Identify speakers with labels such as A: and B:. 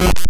A: Thank you.